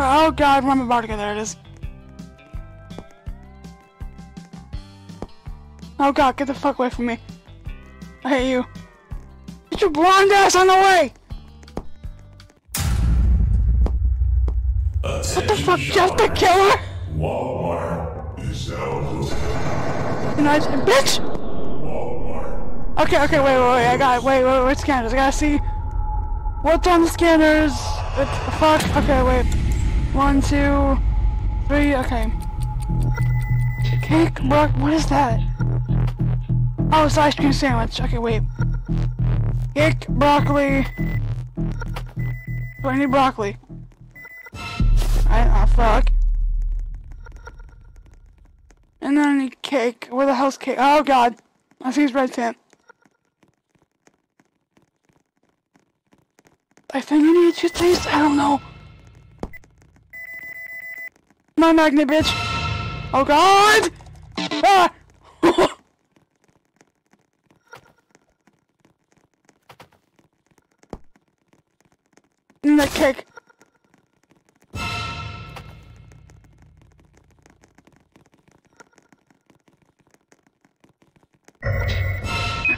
Oh god, where am about to? There it is. Oh god, get the fuck away from me. I hate you. Get your blonde ass on the way! What the fuck, Jeff the killer? Walmart is. And I, bitch! Walmart. Okay, okay, wait, wait, wait, I got, wait, wait, wait, scanners, I gotta see what's on the scanners. The fuck? Okay, wait. One, two, three, okay. Cake, bro, what is that? Oh, it's ice cream sandwich. Okay, wait. Cake, broccoli. Do I need broccoli? I, oh, fuck. And then I need cake. Where the hell's cake? Oh, God. I see his red tent. I think I need toothpaste. I don't know. My magnet, bitch. Oh, God! Ah! The cake.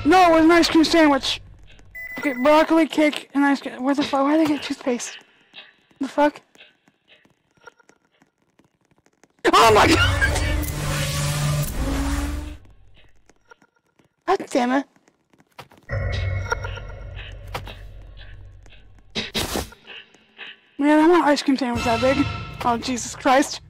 No, it was an ice cream sandwich. Okay, broccoli, cake, and ice cream. Where the fuck? Why did I get toothpaste? The fuck? Oh my god! God damn it. Man, I want ice cream sandwich that big. Oh, Jesus Christ.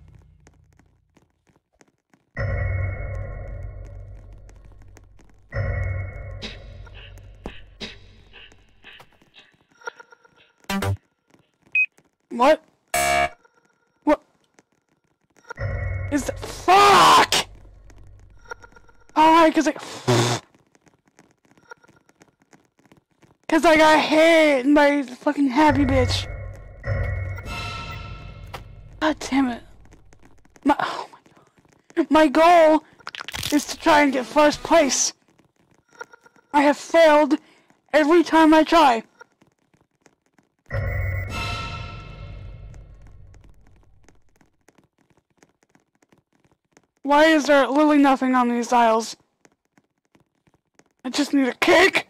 What? Is that? Fuck! Alright, cause I... Cause I got hit by the fucking happy bitch. God damn it. My, oh my god. My goal is to try and get first place. I have failed every time I try. Why is there literally nothing on these aisles? I just need a cake!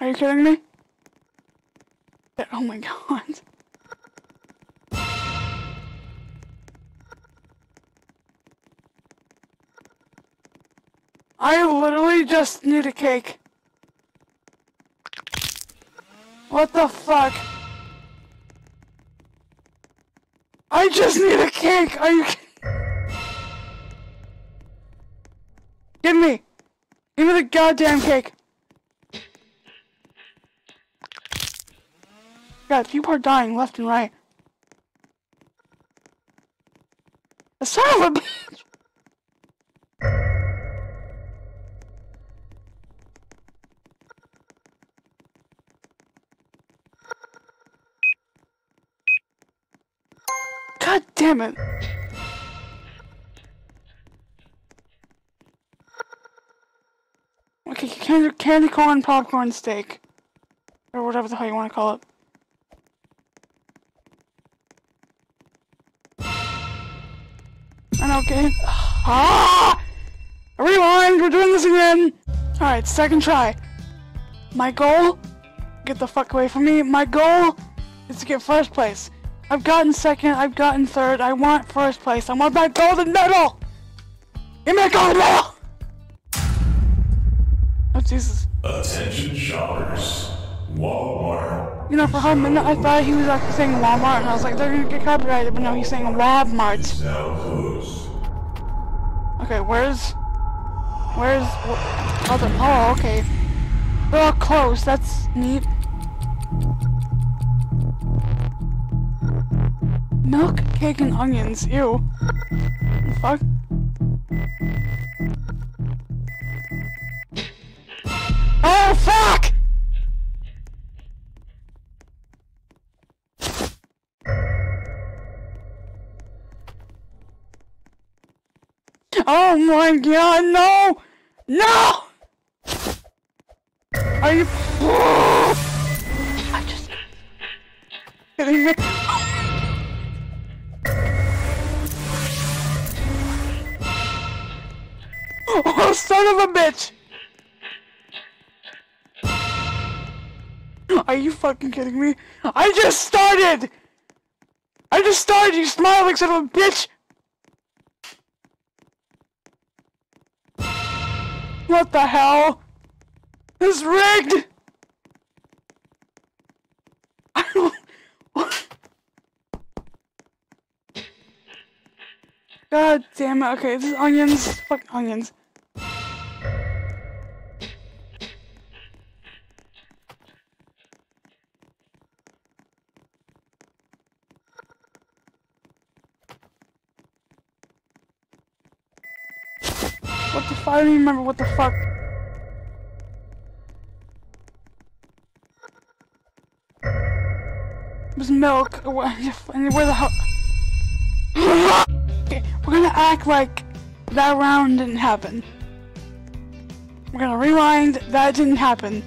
Are you kidding me? Oh my god. I literally just need a cake. What the fuck? I just need a cake! Are you Give me! Give me the goddamn cake! God, people are dying left and right. The son of a God damn it! Okay, candy, candy corn popcorn steak. Or whatever the hell you want to call it. And okay. Ah! Rewind! We're doing this again! Alright, second try. My goal? Get the fuck away from me. My goal is to get first place. I've gotten second, I've gotten third, I want first place. I want that golden medal! Give me a golden medal! Oh, Jesus. Attention shoppers. Walmart. You know, for a minute I thought he was actually saying Walmart, and I was like, they're gonna get copyrighted, but no, he's saying Walmart. Okay, where's... Where's... wh- Oh, oh, okay. They're all close, that's neat. Milk, cake, and onions, ew. Fuck? Oh, fuck! Oh my god, no! No! Are you... kidding me? Oh, son of a bitch! Are you fucking kidding me? I just started! I just started, you smiling son of a bitch! What the hell? This rigged! God damn it, okay, this is onions. Fuck onions. I don't even remember what the fuck. It was milk. Where the hell? okay, we're gonna act like that round didn't happen. We're gonna rewind. That didn't happen.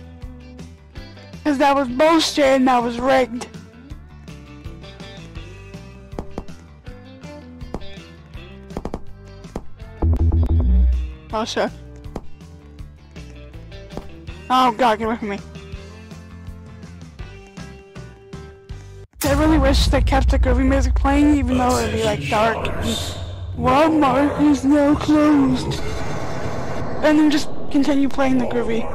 Cause that was bullshit and that was rigged. Oh shit. Oh god, get away from me. I really wish they kept the groovy music playing even though it'd be like dark Walmart is now closed. And then just continue playing the groovy.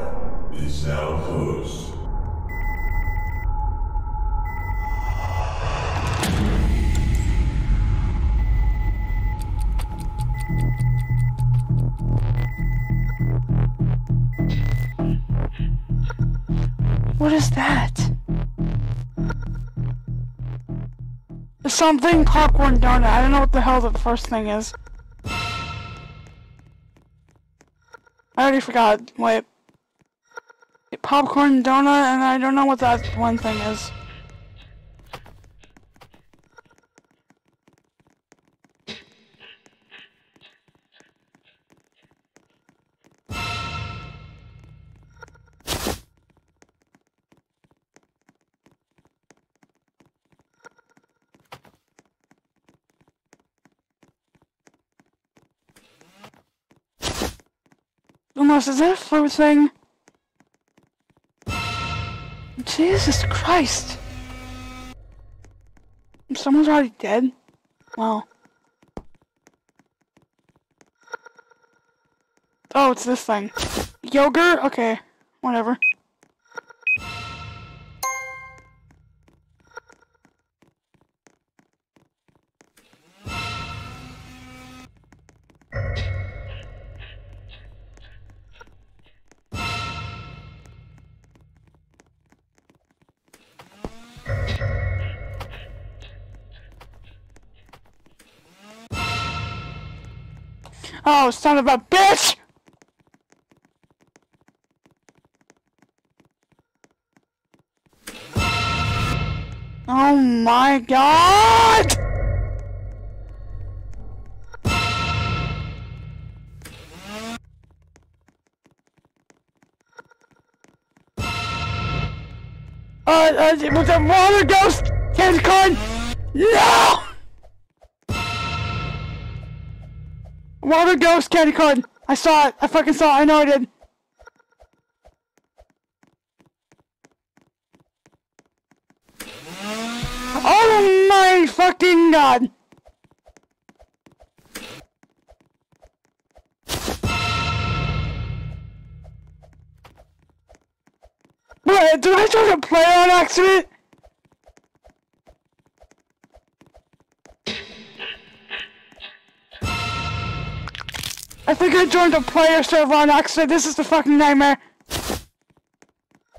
Something popcorn donut. I don't know what the hell the first thing is. I already forgot. Wait. Popcorn donut, and I don't know what that one thing is. Almost, is that fruit thing? Jesus Christ! Someone's already dead? Wow. Oh, it's this thing. Yogurt? Okay, whatever. Oh, son of a bitch! Oh my god! Uh, uh, was a water ghost candy corn? No! Water ghost candy corn! I saw it! I fucking saw it! I know I did! Oh my fucking god! What? Did I try to play on accident? I think I joined a player server on accident. This is the fucking nightmare.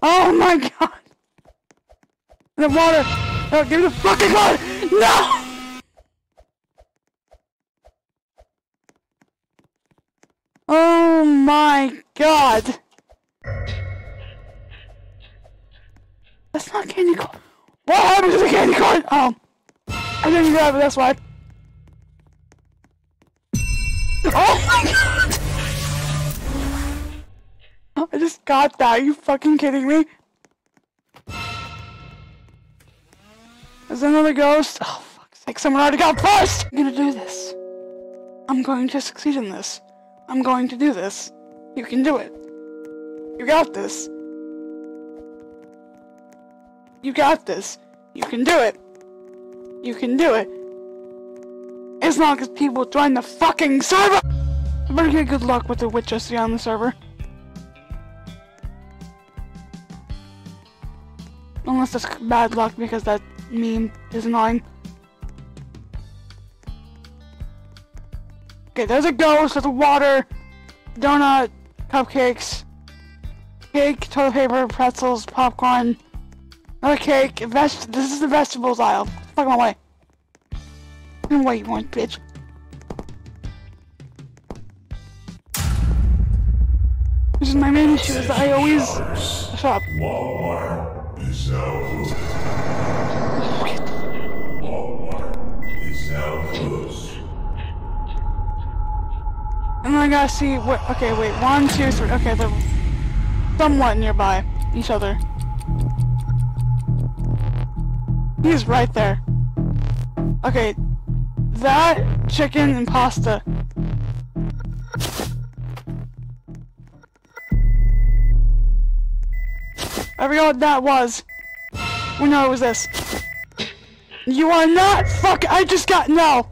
Oh my god. The water. Oh, give me the fucking water. No! Oh my god. That's not candy corn. What happened to the candy corn? Oh. I didn't grab it, that's why. Oh my god! I just got that. Are you fucking kidding me? Is another ghost? Oh, fuck's sake, someone already got first! I'm gonna do this. I'm going to succeed in this. I'm going to do this. You can do it. You got this. You got this. You can do it. You can do it. As long as people join the fucking server! I better get good luck with the witches on the server. Unless it's bad luck because that meme is annoying. Okay, there's a ghost, there's a water, donut, cupcakes, cake, toilet paper, pretzels, popcorn, another cake, veg this is the vegetables aisle. Fuck my way. And you want, bitch. This is my main issue is that I always shop. Walmart is now closed. Walmart is now closed. And then I gotta see what okay, wait, one, two, three okay, they're somewhat nearby each other. He's right there. Okay. That chicken and pasta. I forgot what that was. We know it was this. You are not fuck I just got no.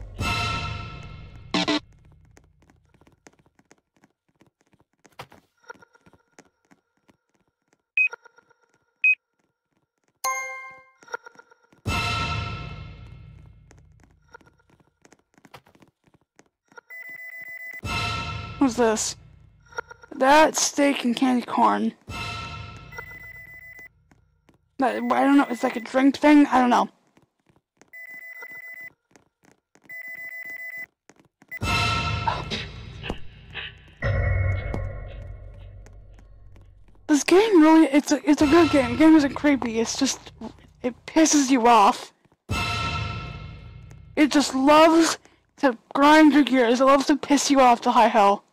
This? That steak and candy corn. I don't know, it's like a drink thing? I don't know. This game really, it's a, it's a good game. The game isn't creepy, it's just, it pisses you off. It just loves to grind your gears, it loves to piss you off to high hell.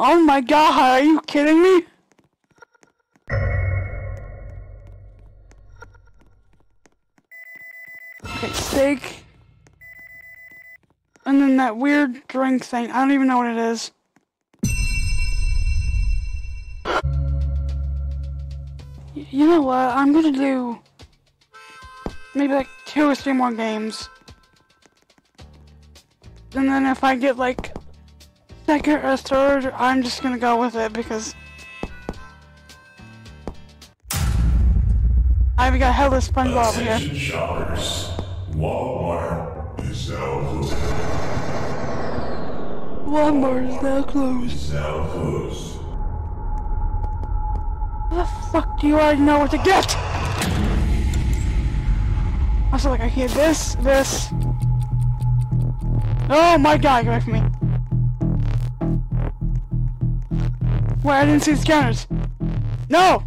Oh my god, are you kidding me? Okay, steak. And then that weird drink thing. I don't even know what it is. You know what? I'm gonna do maybe like two or three more games. And then if I get like second or third, I'm just gonna go with it because I've got hella SpongeBob here. Attention shoppers. Walmart is now closed. Walmart is now closed. Is now closed. How the fuck do you already know what to get? I Also, like, I hear this, this. Oh my god, get away from me. Wait, I didn't see the scanners. No!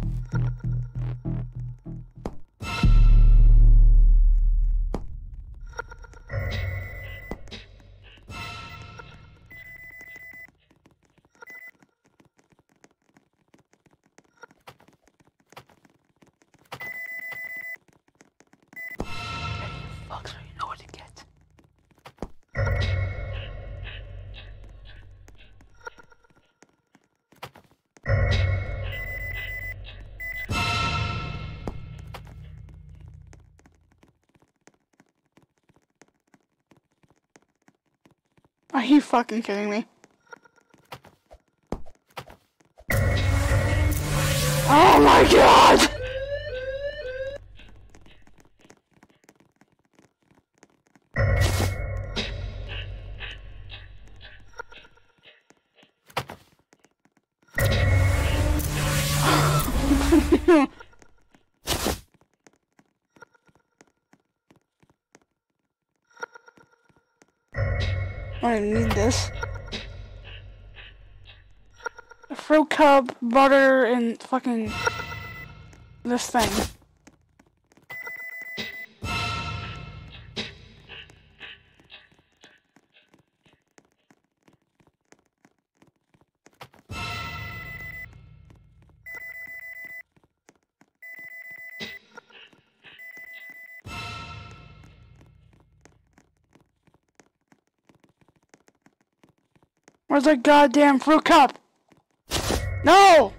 Are you fucking kidding me? Oh my god! butter, and fucking this thing. Where's that goddamn fruit cup? No!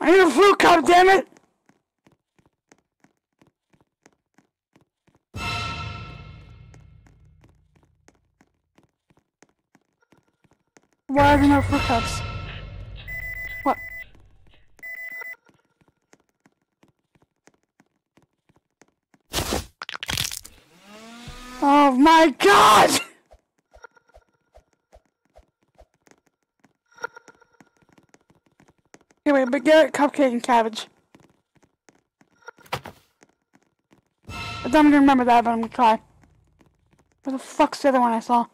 I need a fruit cup, damn it! Why are there no fruit cups? Oh my god! Wait, but get cupcake and cabbage. I don't even remember that, but I'm gonna try. Where the fuck's the other one I saw?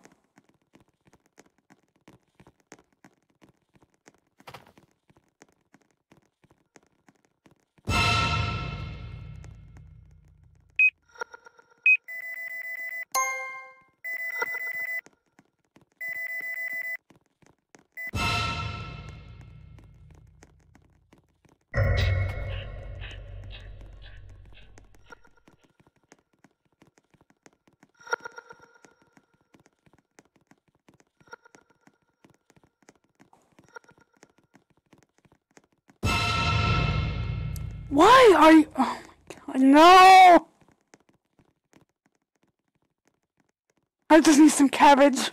Why are you? Oh my god, no! I just need some cabbage.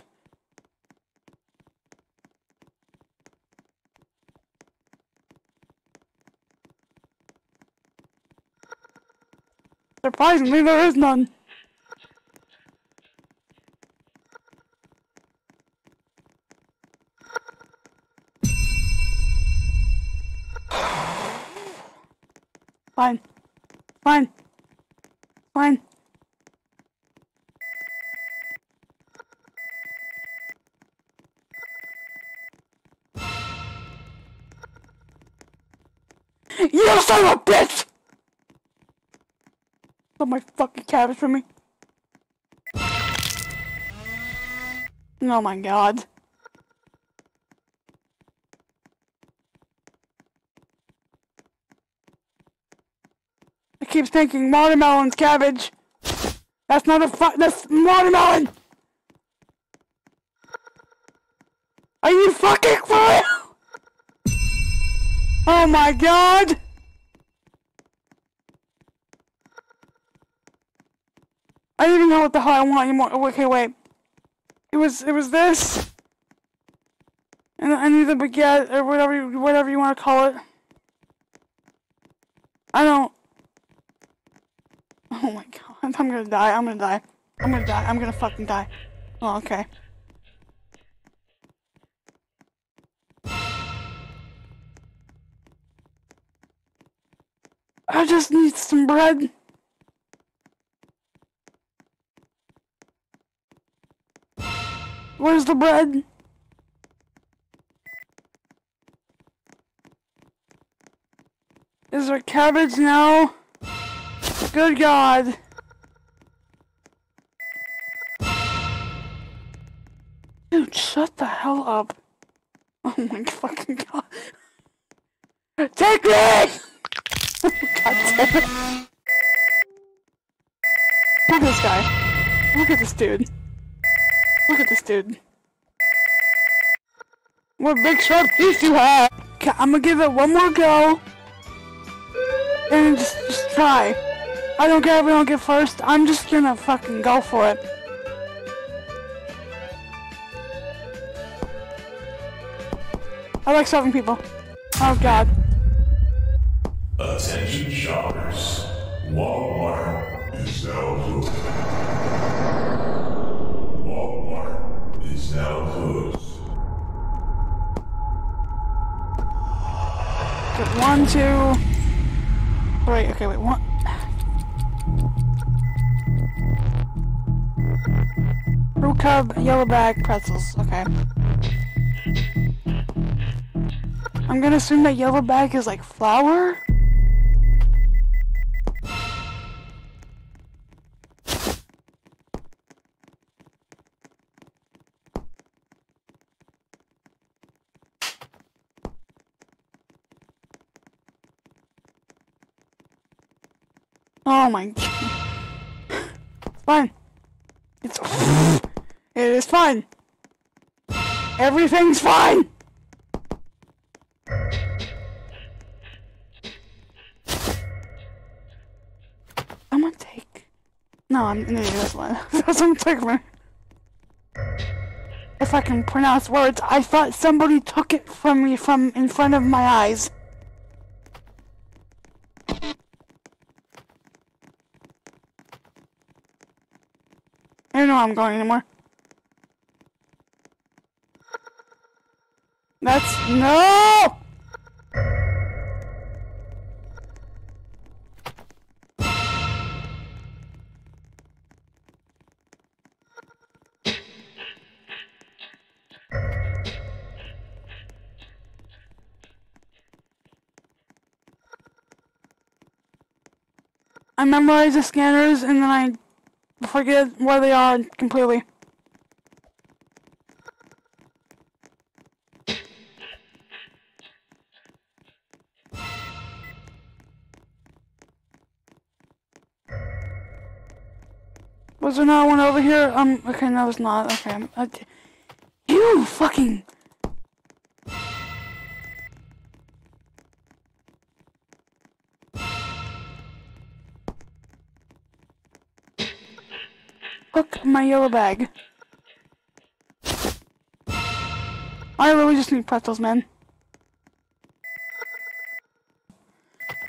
Surprisingly, there is none. Cabbage from me. Oh my god. I keep thinking watermelon's cabbage. That's not a fu- that's watermelon! Are you fucking for real? Oh my god! I don't even know what the hell I want anymore. Oh, okay, wait. It was it was this, and I need the baguette or whatever whatever you want to call it. I don't. Oh my god, I'm gonna die. I'm gonna die. I'm gonna die. I'm gonna fucking die. Oh, okay. I just need some bread. Where's the bread? Is there cabbage now? Good God. Dude, shut the hell up. Oh my fucking god. Take me! god damn it. Look at this guy. Look at this dude. Look at this dude. What big sharp teeth you have! I'm gonna give it one more go. And just, just try. I don't care if we don't get first. I'm just gonna fucking go for it. I like serving people. Oh god. Attention shoppers. Walmart is now Okay, one, two. Wait, okay, wait, one. Fruit cub, yellow bag, pretzels. Okay. I'm gonna assume that yellow bag is like flour. Oh my god. It's fine. It's it is fine. Everything's fine. I'm gonna take. No, I'm an idiot. That's why. Someone take me. If I can pronounce words, I thought somebody took it from me from in front of my eyes. Know I'm going anymore. That's no. I memorize the scanners and then I forget where they are completely. Was there not one over here? Um, okay, no, it's not. Okay. Uh, you fucking. My yellow bag. I really just need pretzels, man.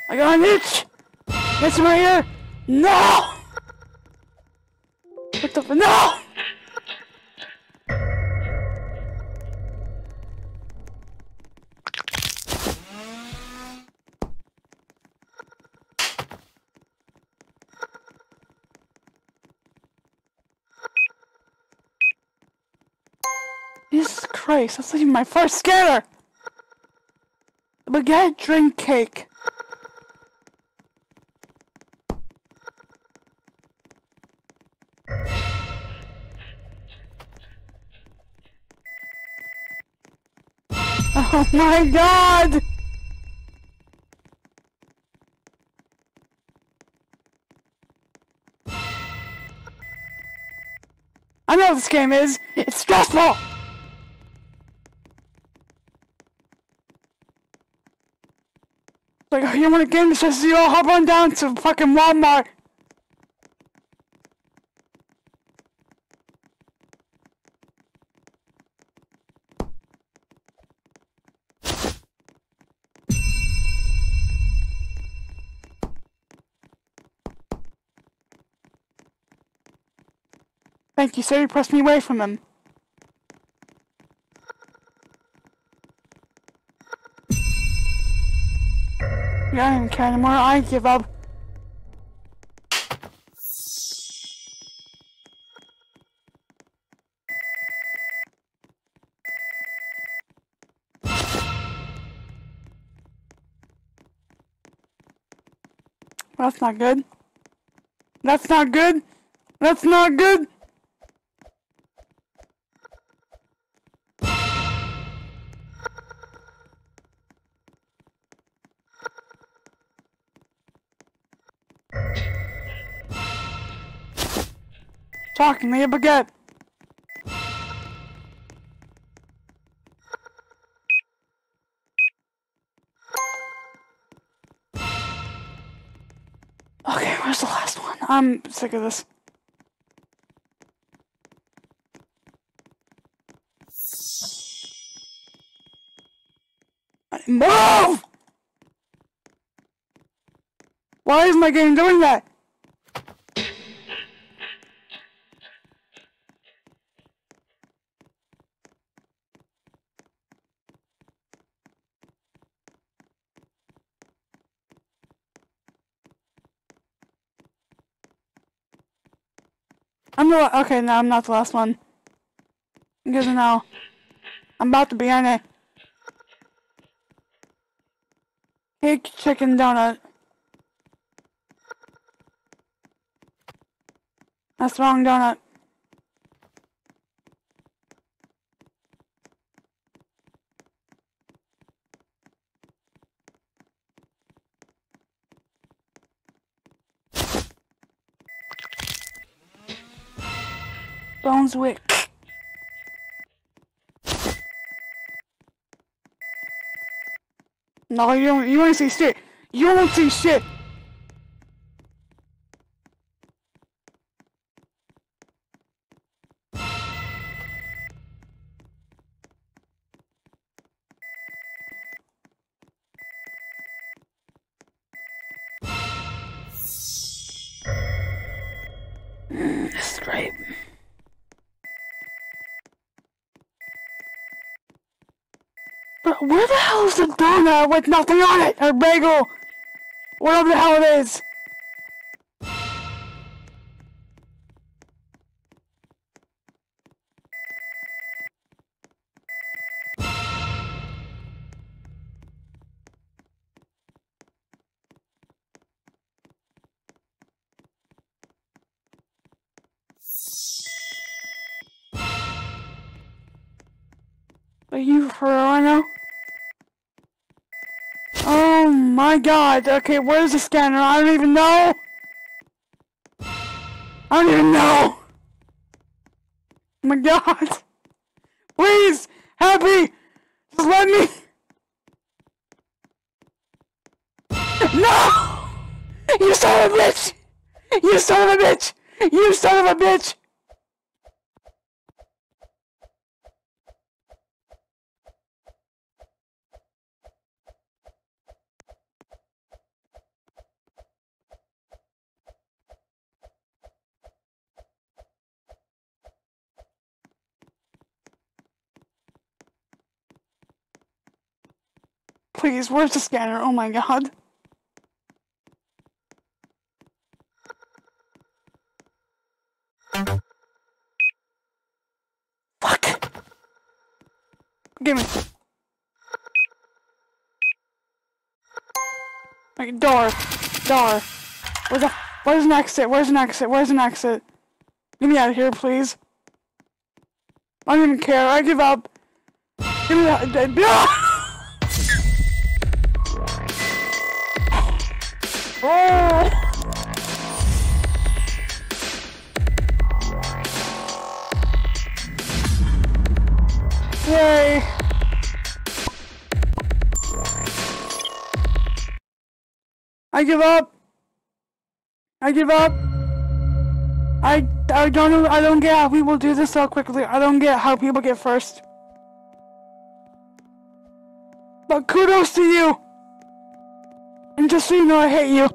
I got an itch! It's my ear! No! What the No! Christ, that's even my first scanner! Baguette drink cake. Oh my god! I know what this game is. It's stressful! Like, you want a game that says all hop on down to fucking Walmart. Thank you, sir. You pressed me away from him. Even anymore. I give up. That's not good. That's not good. That's not good. Talking me a baguette. Okay, where's the last one? I'm sick of this. Move! Why is my game doing that? I'm the okay. No, I'm not the last one. Because now, I'm about to be on it. Cake chicken donut. That's the wrong donut. Bones Wick. No, you don't. You don't see shit. You don't see shit. Where the hell is the donut with nothing on it? Or bagel? Whatever the hell it is. God. Okay, where's the scanner? I don't even know. I don't even know. Oh my god. Please, happy. Just let me. No! You son of a bitch! You son of a bitch! You son of a bitch! Please, where's the scanner? Oh my god. Fuck! Give me. Wait, door. Door. Where's the, where's an exit? Where's an exit? Where's an exit? Get me out of here, please. I don't even care. I give up. Give me that. Oh! Yay! I give up. I give up. I I don't I don't get how people do this so quickly. I don't get how people get first. But kudos to you. And just so you know, I hate you.